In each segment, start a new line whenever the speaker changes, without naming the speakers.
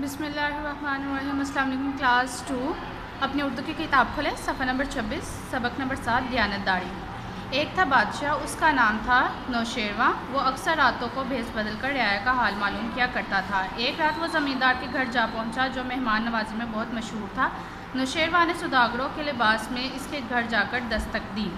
बिसमीम class to. अपनी उर्दू की किताब खोलें सफ़ा नंबर 26 सबक नंबर सात दयानतदारी एक था बादशाह, उसका नाम था नौशेरवा। वो अक्सर रातों को भेस बदल कर रियाया का हाल मालूम किया करता था। एक रात वो ज़मींदार के घर जा पहुँचा, जो मेहमान नवाजी में बहुत मशहूर था। नौशेरवा ने सुदागरों के लिबास में इसके घर जाकर दस्तक दी।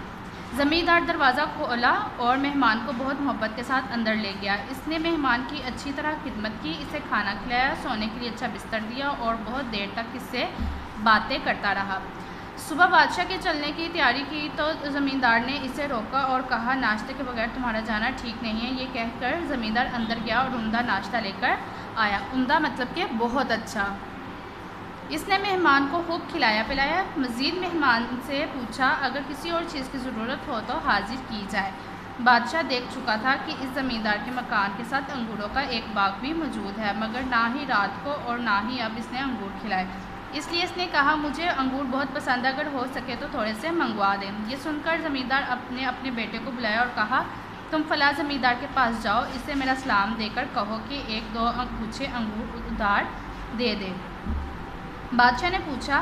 ज़मींदार दरवाज़ा खोला और मेहमान को बहुत मोहब्बत के साथ अंदर ले गया। इसने मेहमान की अच्छी तरह खिदमत की, इसे खाना खिलाया, सोने के लिए अच्छा बिस्तर दिया और बहुत देर तक इससे बातें करता रहा। सुबह बादशाह के चलने की तैयारी की तो ज़मींदार ने इसे रोका और कहा, नाश्ते के बगैर तुम्हारा जाना ठीक नहीं है। ये कहकर ज़मींदार अंदर गया और उमदा नाश्ता लेकर आया। उमदा मतलब कि बहुत अच्छा। इसने मेहमान को खूब खिलाया पिलाया। मज़ीद मेहमान से पूछा, अगर किसी और चीज़ की ज़रूरत हो तो हाजिर की जाए। बादशाह देख चुका था कि इस ज़मींदार के मकान के साथ अंगूरों का एक बाग भी मौजूद है, मगर ना ही रात को और ना ही अब इसने अंगूर खिलाए। इसलिए इसने कहा, मुझे अंगूर बहुत पसंद अगर हो सके तो थोड़े से मंगवा दें। ये सुनकर ज़मींदार अपने अपने बेटे को बुलाया और कहा, तुम फला ज़मींदार के पास जाओ, इसे मेरा सलाम देकर कहो कि एक दो गुच्छे अंगूर उधार दे दे। बादशाह ने पूछा,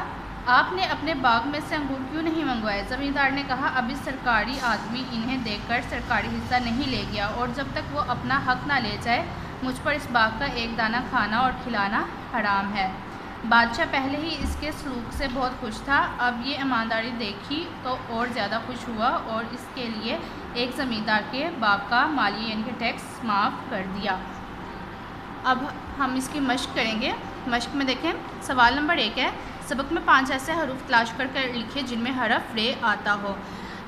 आपने अपने बाग में से अंगूर क्यों नहीं मंगवाए? ज़मींदार ने कहा, अभी सरकारी आदमी इन्हें देखकर सरकारी हिस्सा नहीं ले गया और जब तक वो अपना हक ना ले जाए, मुझ पर इस बाग का एक दाना खाना और खिलाना हराम है। बादशाह पहले ही इसके सलूक से बहुत खुश था। अब ये ईमानदारी देखी तो और ज़्यादा खुश हुआ और इसके लिए एक ज़मींदार के बाग का माली यानी कि टैक्स माफ़ कर दिया। अब हम इसकी मश्क करेंगे। मश्क में देखें, सवाल नंबर एक है, सबक में पाँच ऐसे हरूफ तलाश कर कर लिखे जिनमें हरफ रे आता हो।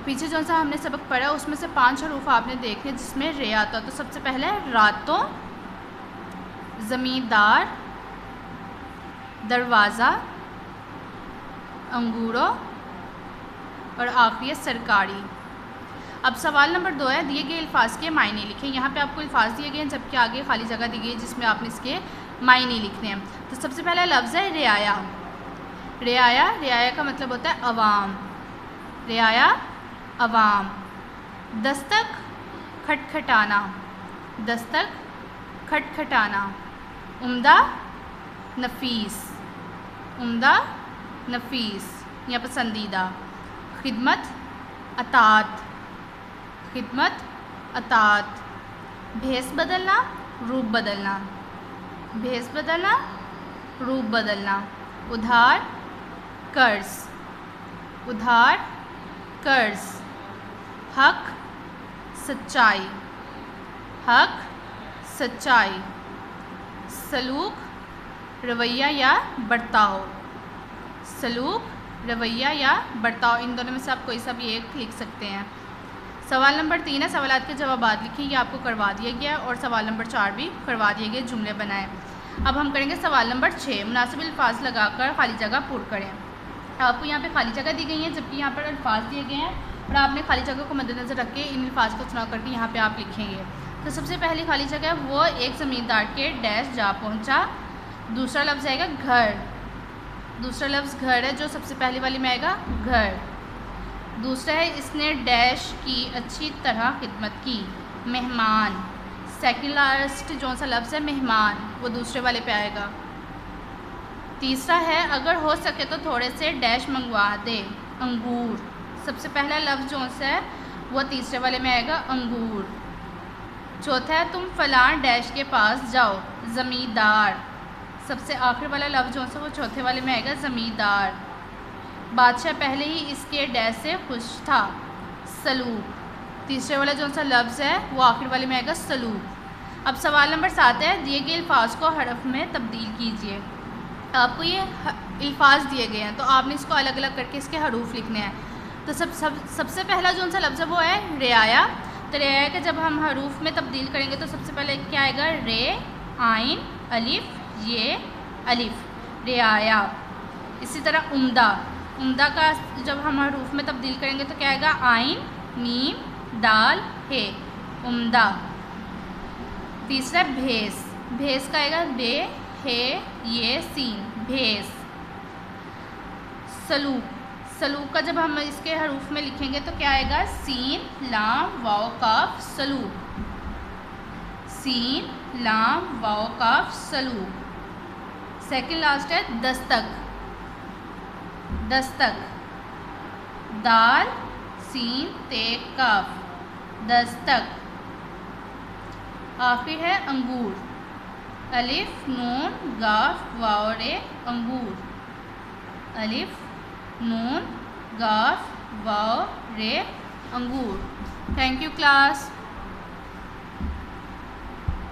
पीछे जो सा हमने सबक पढ़ा, उसमें से पाँच हरूफ आपने देखे जिसमें रे आता हो। तो सबसे पहले रातों, ज़मींदार, दरवाज़ा, अंगूरों और आखिरी सरकारी। अब सवाल नंबर दो है, दिए गए अल्फाज के मायने लिखें। यहाँ पे आपको अल्फाज दिए गए हैं, जबकि आगे खाली जगह दी गई है, जिसमें आपने इसके मायने लिखने हैं। तो सबसे पहला लफ्ज़ है रियाया। रियाया रियाया का मतलब होता है अवाम। रियाया, अवाम। दस्तक, खटखटाना। दस्तक, खटखटाना। उम्दा, नफीस। उम्दा, नफीस। या पसंदीदा। खिदमत, अतात। खिदमत अतात। भेस बदलना, रूप बदलना। भेस बदलना, रूप बदलना। उधार, कर्ज। उधार, कर्ज। हक, सच्चाई। हक, सच्चाई। सलूक, रवैया या बर्ताव। सलूक, रवैया या बर्ताव। इन दोनों में से आप कोई सा भी एक लिख सकते हैं। सवाल नंबर तीन है। सवाल के जवाब लिखें। ये आपको करवा दिया गया और सवाल नंबर चार भी करवा दिए गए, जुमले बनाएँ। अब हम करेंगे सवाल नंबर छः मुनासिब अल्फाज लगाकर खाली जगह पुर करें। आपको यहाँ पे खाली जगह दी गई है, जबकि यहाँ पर अल्फाज दिए गए हैं और आपने खाली जगह को मद्देनज़र रख के इन अल्फाज को चुनाव करके यहाँ पर आप लिखेंगे। तो सबसे पहली खाली जगह वो एक ज़मींदार के डैश जा पहुँचा। दूसरा लफ्ज़ आएगा घर। दूसरा लफ्ज़ घर है, जो सबसे पहली वाली में आएगा घर। दूसरा है, इसने डैश की अच्छी तरह खिदमत की। मेहमान। सेकेंड लास्ट जो सा लफ्ज़ है, मेहमान, वो दूसरे वाले पे आएगा। तीसरा है, अगर हो सके तो थोड़े से डैश मंगवा दे। अंगूर। सबसे पहला लफ्ज़ जो सा है, वो तीसरे वाले में आएगा, अंगूर। चौथा है, तुम फलां डैश के पास जाओ, ज़मींदार। सबसे आखिर वाला लफ्ज़ जो सा वो चौथे वाले में आएगा, ज़मींदार। बादशाह पहले ही इसके डैश से खुश था। सलूक। तीसरे वाला जो सा लफ्ज़ है, वो आखिर वाले में आएगा सलूक। अब सवाल नंबर सात है, दिए गए अल्फाज को हरफ में तब्दील कीजिए। आपको ये अल्फाज दिए गए हैं तो आपने इसको अलग अलग करके इसके हरूफ लिखने हैं। तो सब सब, सबसे पहला जो सा लफ्ज़ है, वो है रियाया। तो रियाया का जब हम हरूफ में तब्दील करेंगे तो सबसे पहले क्या आएगा? रे, आइन, अलिफ, ये, अलिफ। रियाया। इसी तरह उम्दा। उमदा का जब हम हरूफ में तब्दील करेंगे तो क्या आएगा? आइन मीम दाल, हे। उमदा। तीसरा, भेस। भेस का आएगा बे हे, ये, सीन। भेस। सलूक सलूक का जब हम इसके हरूफ में लिखेंगे तो क्या आएगा? सीन, लाम, वाओ, काफ सलूक सीन, लाम, वाओ, काफ सलूक सेकंड लास्ट है दस्तक। दस्तक। दाल, सीन ते काफ। दस्तक। आखिर है अंगूर। अलिफ, नून, गाफ, वाओरे, अंगूर। अलिफ, नून, गाफ वाओ रे अंगूर। Thank you class